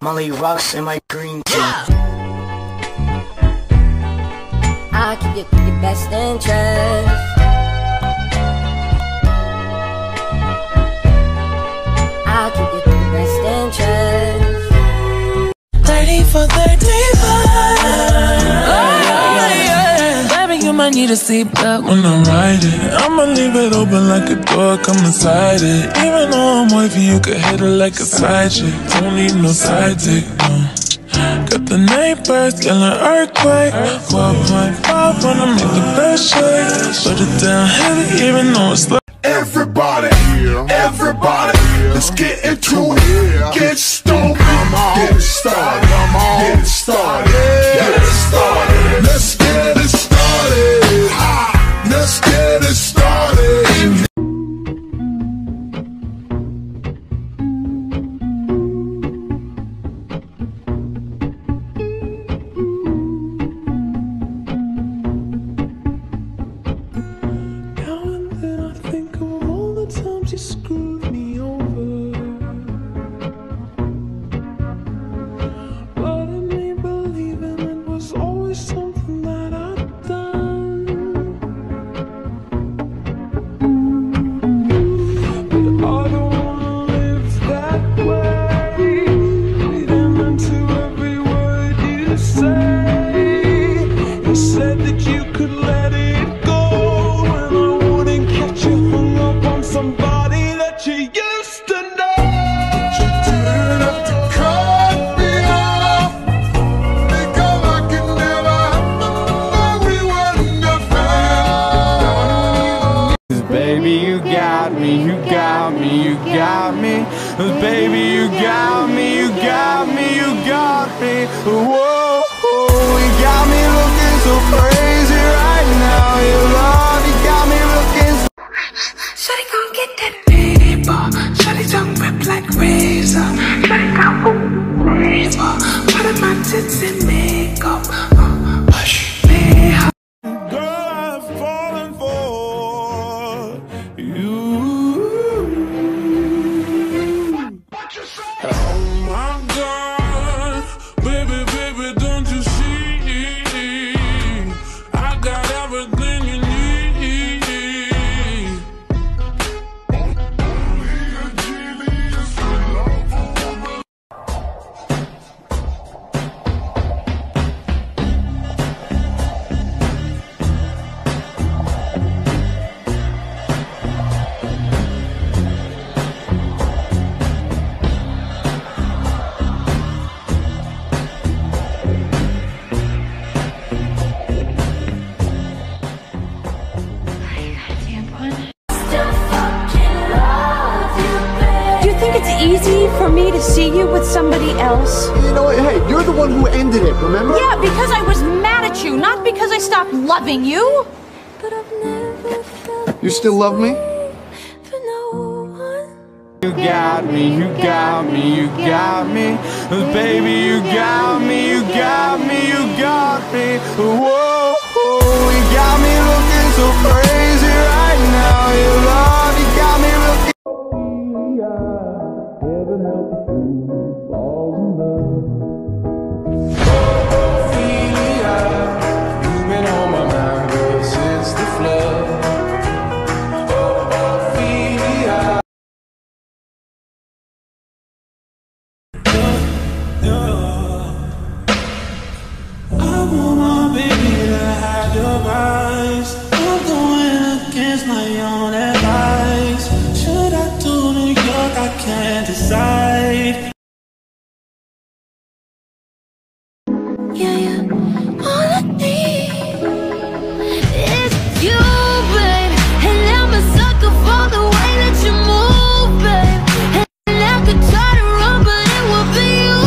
Molly rocks in my green tea. I keep your, your best interest. Need a seatbelt when I'm riding. I'ma leave it open like a door, come inside it. Even though I'm wavy, you could hit it like a side chick. Don't need no side dick, no. Got the neighbors yelling earthquake. 12.5 when I make the best shake. Put it down heavy, even though it's low. Everybody, here, everybody, let's get into it. Get it started, get it started, get it started. Got me. Baby, you got me, you got me, you got me. Whoa, you got me looking so crazy right now. Your love, you got me looking so Shawty gon' get that paper. Shawty tongue whip like razor. Shawty got flavor. Part of my tits and makeup. You think it's easy for me to see you with somebody else? You know what? Hey, you're the one who ended it, remember? Yeah, because I was mad at you, not because I stopped loving you. But I've never felt You still love me? for no one. You got me, you got me, you got me. Baby, you got me, you got me, you got me. Whoa, against my own advice. Should I do New York? I can't decide. All I need is you, babe. And I'm a sucker for the way that you move, babe. And I could try to run, but it will be you.